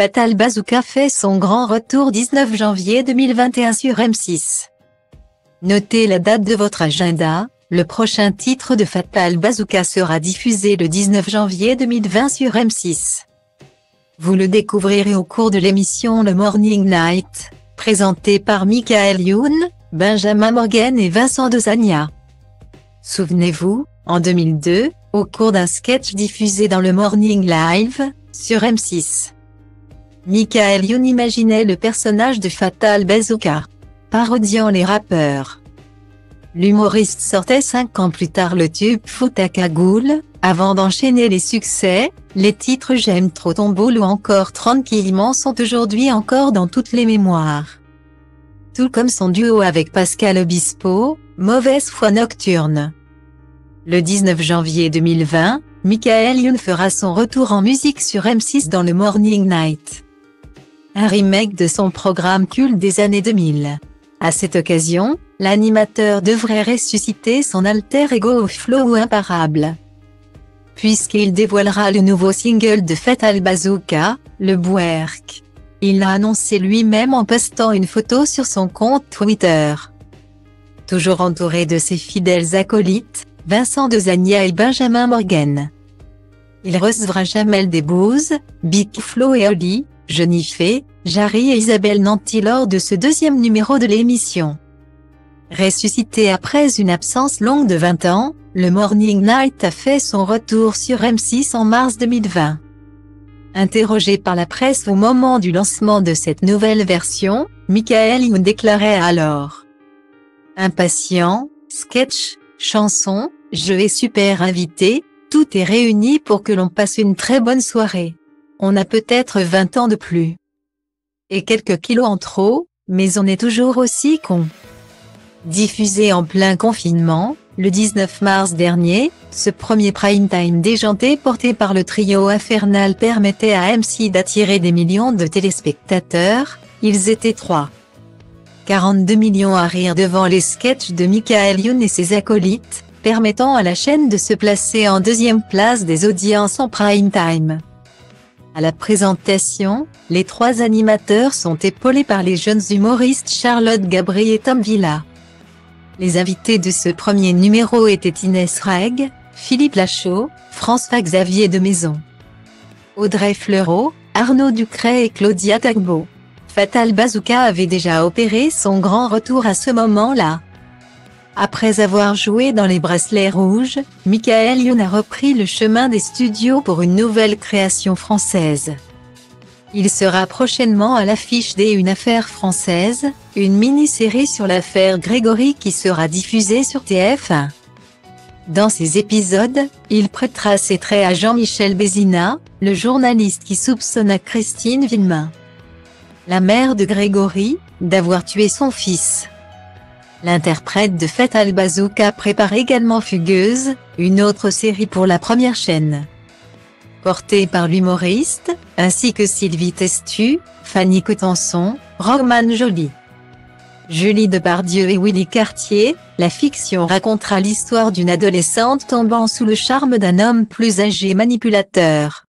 Fatal Bazooka fait son grand retour 19 janvier 2021 sur M6. Notez la date de votre agenda, le prochain titre de Fatal Bazooka sera diffusé le 19 janvier 2020 sur M6. Vous le découvrirez au cours de l'émission Le Morning Night, présentée par Michael Youn, Benjamin Morgan et Vincent Dezania. Souvenez-vous, en 2002, au cours d'un sketch diffusé dans le Morning Live, sur M6. Michael Youn imaginait le personnage de Fatal Bazooka, parodiant les rappeurs. L'humoriste sortait cinq ans plus tard le tube Foot à avant d'enchaîner les succès, les titres J'aime trop ton boule ou encore Tranquillement sont aujourd'hui encore dans toutes les mémoires. Tout comme son duo avec Pascal Obispo, Mauvaise foi nocturne. Le 19 janvier 2020, Michael Youn fera son retour en musique sur M6 dans le Morning Night un remake de son programme culte des années 2000. À cette occasion, l'animateur devrait ressusciter son alter ego au flow imparable. Puisqu'il dévoilera le nouveau single de Fatal Bazooka, le Bouerk. Il l'a annoncé lui-même en postant une photo sur son compte Twitter. Toujours entouré de ses fidèles acolytes, Vincent Dezania et Benjamin Morgan. Il recevra Jamel Debbouze, Big Flo et Oli, Jennifer, Jarry et Isabelle Nanty lors de ce deuxième numéro de l'émission. Ressuscité après une absence longue de 20 ans, le Morning Night a fait son retour sur M6 en mars 2020. Interrogé par la presse au moment du lancement de cette nouvelle version, Michael Youn déclarait alors Impatient, sketch, chanson, jeu et super invité, tout est réuni pour que l'on passe une très bonne soirée. On a peut-être 20 ans de plus. Et quelques kilos en trop, mais on est toujours aussi con. Diffusé en plein confinement, le 19 mars dernier, ce premier prime time déjanté porté par le trio infernal permettait à MC d'attirer des millions de téléspectateurs, ils étaient trois. 42 millions à rire devant les sketchs de Michael Youn et ses acolytes, permettant à la chaîne de se placer en deuxième place des audiences en prime time. À la présentation, les trois animateurs sont épaulés par les jeunes humoristes Charlotte Gabri et Tom Villa. Les invités de ce premier numéro étaient Inès Reg, Philippe Lachaud, François-Xavier de Maison, Audrey Fleureau, Arnaud Ducret et Claudia Tagbo. Fatal Bazooka avait déjà opéré son grand retour à ce moment-là. Après avoir joué dans les bracelets rouges, Michael Youn a repris le chemin des studios pour une nouvelle création française. Il sera prochainement à l'affiche des Une affaire française, une mini-série sur l'affaire Grégory qui sera diffusée sur TF1. Dans ces épisodes, il prêtera ses traits à Jean-Michel Bézina, le journaliste qui soupçonna Christine Villemain, la mère de Grégory, d'avoir tué son fils. L'interprète de Fatal Bazooka prépare également Fugueuse, une autre série pour la première chaîne. Portée par l'humoriste, ainsi que Sylvie Testu, Fanny Cotenson, Roman Joly. Julie Depardieu et Willy Cartier, la fiction racontera l'histoire d'une adolescente tombant sous le charme d'un homme plus âgé manipulateur.